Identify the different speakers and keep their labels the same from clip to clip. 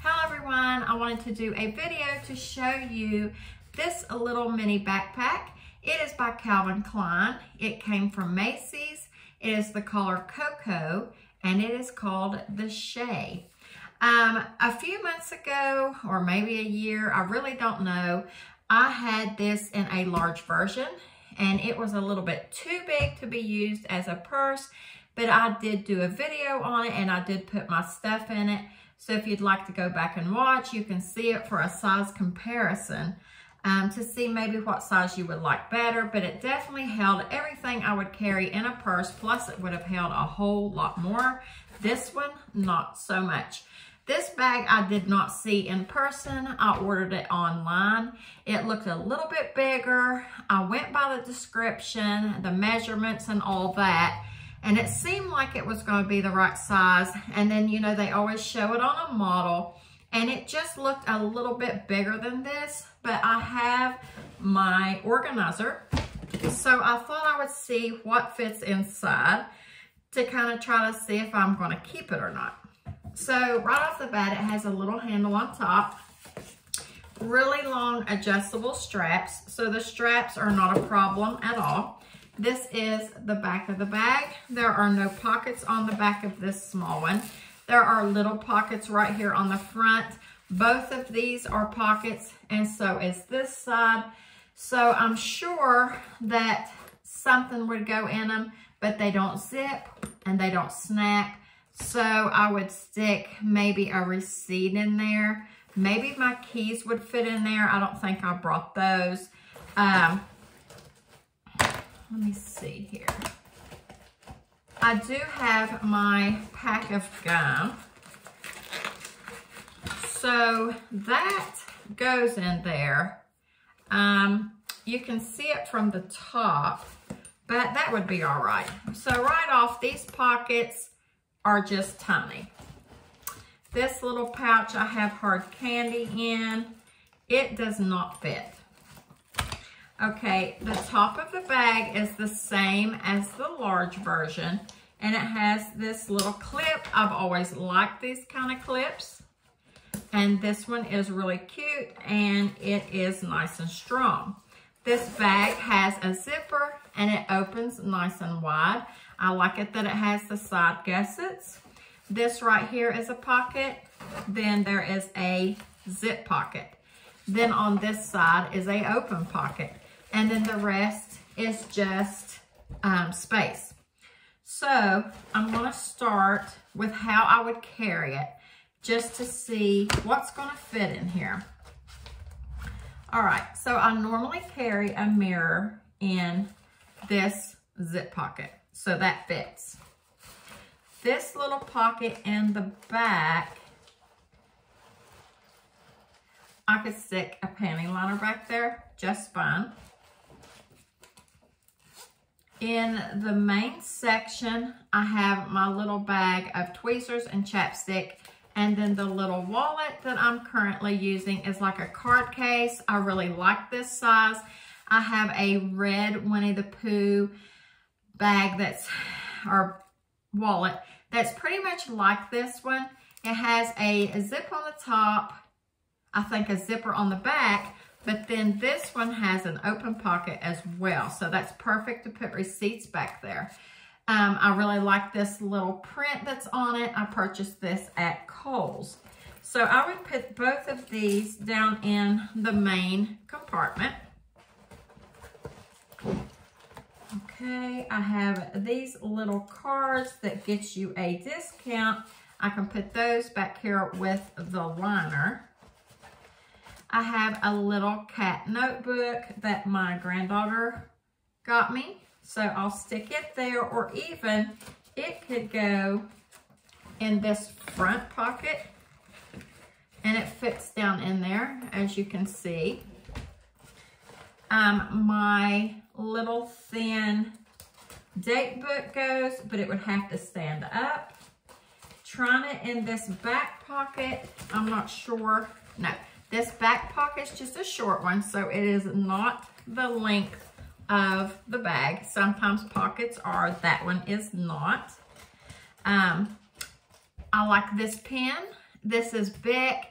Speaker 1: Hello everyone, I wanted to do a video to show you this little mini backpack. It is by Calvin Klein. It came from Macy's. It is the color Cocoa and it is called the Shay. Um, a few months ago, or maybe a year, I really don't know, I had this in a large version and it was a little bit too big to be used as a purse, but I did do a video on it and I did put my stuff in it. So if you'd like to go back and watch, you can see it for a size comparison um, to see maybe what size you would like better, but it definitely held everything I would carry in a purse, plus it would have held a whole lot more. This one, not so much. This bag I did not see in person. I ordered it online. It looked a little bit bigger. I went by the description, the measurements and all that. And it seemed like it was going to be the right size. And then, you know, they always show it on a model. And it just looked a little bit bigger than this. But I have my organizer. So I thought I would see what fits inside to kind of try to see if I'm going to keep it or not. So right off the bat, it has a little handle on top, really long adjustable straps. So the straps are not a problem at all. This is the back of the bag. There are no pockets on the back of this small one. There are little pockets right here on the front. Both of these are pockets and so is this side. So I'm sure that something would go in them, but they don't zip and they don't snap. So I would stick maybe a receipt in there. Maybe my keys would fit in there. I don't think I brought those. Um, let me see here. I do have my pack of gum. So that goes in there. Um, you can see it from the top, but that would be all right. So right off, these pockets are just tiny. This little pouch I have hard candy in. It does not fit. Okay, the top of the bag is the same as the large version, and it has this little clip. I've always liked these kind of clips, and this one is really cute, and it is nice and strong. This bag has a zipper, and it opens nice and wide. I like it that it has the side gussets. This right here is a pocket. Then there is a zip pocket. Then on this side is a open pocket. And then the rest is just um, space. So I'm gonna start with how I would carry it just to see what's gonna fit in here. All right, so I normally carry a mirror in this zip pocket. So that fits. This little pocket in the back, I could stick a panty liner back there just fine. In the main section, I have my little bag of tweezers and chapstick. And then the little wallet that I'm currently using is like a card case. I really like this size. I have a red Winnie the Pooh bag that's, or wallet, that's pretty much like this one. It has a, a zip on the top, I think a zipper on the back, but then this one has an open pocket as well. So that's perfect to put receipts back there. Um, I really like this little print that's on it. I purchased this at Kohl's. So I would put both of these down in the main compartment. Okay, I have these little cards that get you a discount. I can put those back here with the liner. I have a little cat notebook that my granddaughter got me. So I'll stick it there or even it could go in this front pocket and it fits down in there as you can see. Um, my little thin date book goes, but it would have to stand up. Trying it in this back pocket, I'm not sure. No, this back pocket is just a short one, so it is not the length of the bag. Sometimes pockets are, that one is not. Um, I like this pen, This is Bic,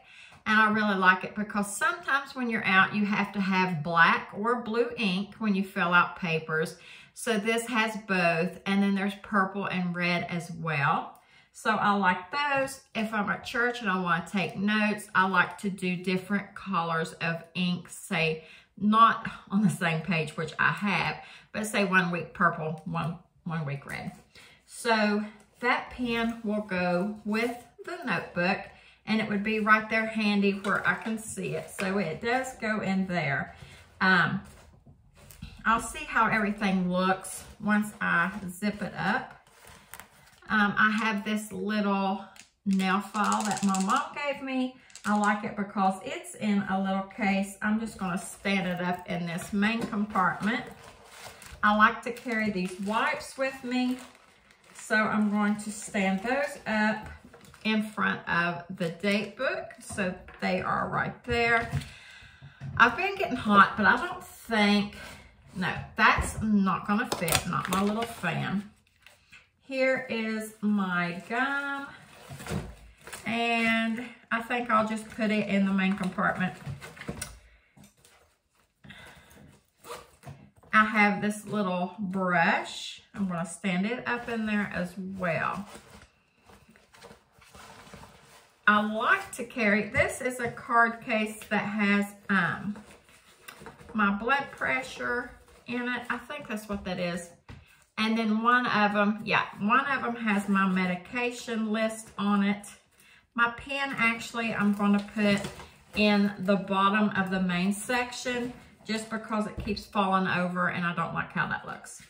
Speaker 1: and I really like it because sometimes when you're out, you have to have black or blue ink when you fill out papers. So this has both, and then there's purple and red as well. So I like those. If I'm at church and I want to take notes, I like to do different colors of ink, say not on the same page, which I have, but say one week purple, one, one week red. So that pen will go with the notebook and it would be right there handy where I can see it. So it does go in there. Um, I'll see how everything looks once I zip it up. Um, I have this little nail file that my mom gave me. I like it because it's in a little case. I'm just going to stand it up in this main compartment. I like to carry these wipes with me. So I'm going to stand those up in front of the date book. So they are right there. I've been getting hot, but I don't think, no, that's not gonna fit, not my little fan. Here is my gum. And I think I'll just put it in the main compartment. I have this little brush. I'm going to stand it up in there as well. I like to carry, this is a card case that has um, my blood pressure in it. I think that's what that is. And then one of them, yeah, one of them has my medication list on it. My pen, actually, I'm going to put in the bottom of the main section just because it keeps falling over and I don't like how that looks.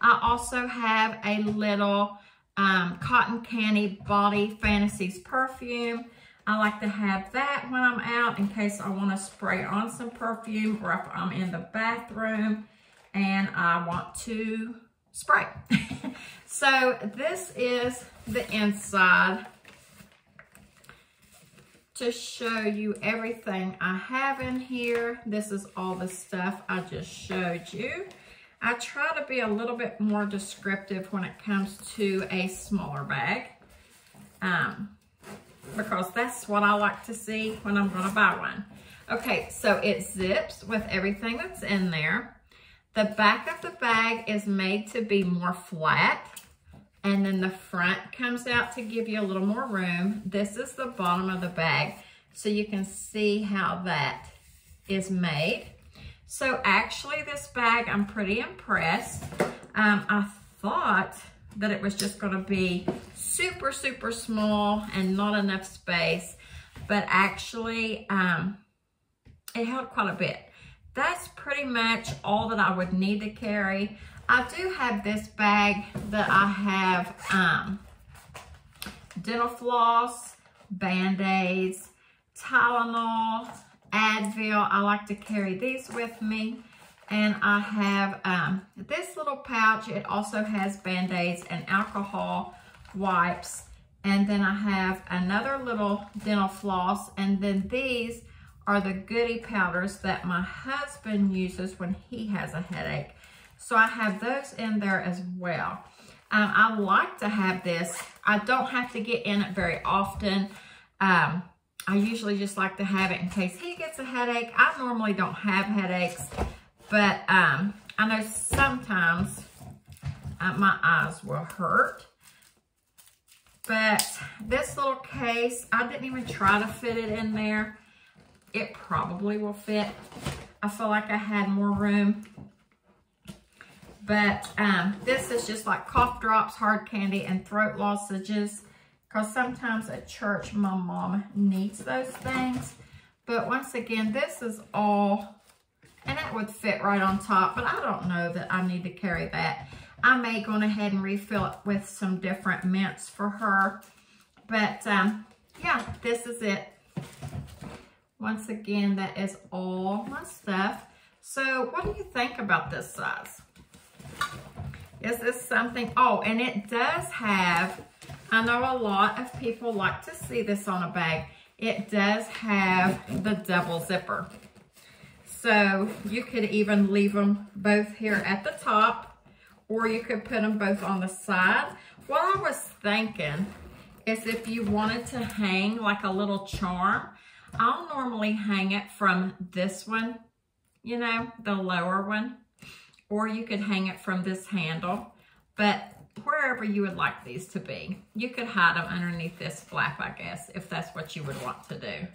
Speaker 1: I also have a little um, Cotton Candy Body Fantasies perfume. I like to have that when I'm out in case I want to spray on some perfume or if I'm in the bathroom and I want to spray. so this is the inside to show you everything I have in here. This is all the stuff I just showed you. I try to be a little bit more descriptive when it comes to a smaller bag. Um, because that's what I like to see when I'm gonna buy one. Okay, so it zips with everything that's in there. The back of the bag is made to be more flat and then the front comes out to give you a little more room. This is the bottom of the bag so you can see how that is made. So actually this bag, I'm pretty impressed. Um, I thought that it was just gonna be super, super small and not enough space, but actually um, it held quite a bit. That's pretty much all that I would need to carry. I do have this bag that I have um, dental floss, Band-Aids, Tylenol, Advil. I like to carry these with me. And I have um, this little pouch. It also has Band-Aids and alcohol wipes. And then I have another little dental floss. And then these are the goody powders that my husband uses when he has a headache. So I have those in there as well. Um, I like to have this. I don't have to get in it very often. Um, I usually just like to have it in case he gets a headache. I normally don't have headaches, but um, I know sometimes uh, my eyes will hurt. But this little case, I didn't even try to fit it in there. It probably will fit. I feel like I had more room. But um, this is just like cough drops, hard candy, and throat lozenges. Because sometimes at church, my mom needs those things. But once again, this is all, and it would fit right on top, but I don't know that I need to carry that. I may go ahead and refill it with some different mints for her. But um, yeah, this is it. Once again, that is all my stuff. So what do you think about this size? Is this something, oh, and it does have I know a lot of people like to see this on a bag. It does have the double zipper. So you could even leave them both here at the top or you could put them both on the side. What I was thinking is if you wanted to hang like a little charm, I'll normally hang it from this one, you know, the lower one, or you could hang it from this handle, but wherever you would like these to be. You could hide them underneath this flap, I guess, if that's what you would want to do.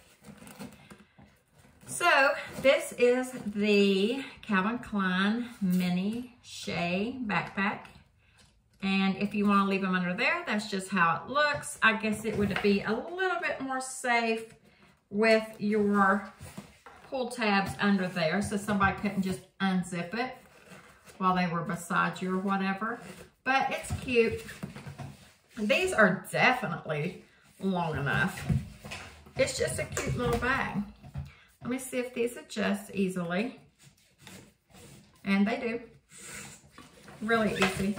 Speaker 1: So this is the Calvin Klein Mini Shay Backpack. And if you want to leave them under there, that's just how it looks. I guess it would be a little bit more safe with your pull tabs under there so somebody couldn't just unzip it while they were beside you or whatever. But it's cute. These are definitely long enough. It's just a cute little bag. Let me see if these adjust easily. And they do. Really easy.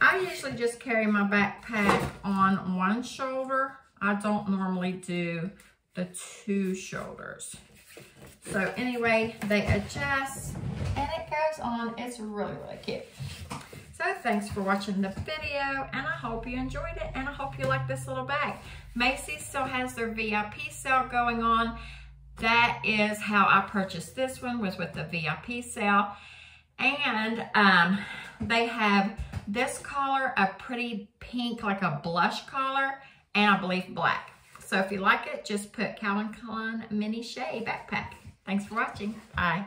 Speaker 1: I usually just carry my backpack on one shoulder. I don't normally do the two shoulders. So anyway, they adjust and it goes on. It's really, really cute. So thanks for watching the video and I hope you enjoyed it and I hope you like this little bag. Macy's still has their VIP sale going on. That is how I purchased this one was with the VIP sale. And um, they have this collar, a pretty pink, like a blush collar, and I believe black. So if you like it, just put Calvin Klein Mini Shay Backpack. Thanks for watching. Bye.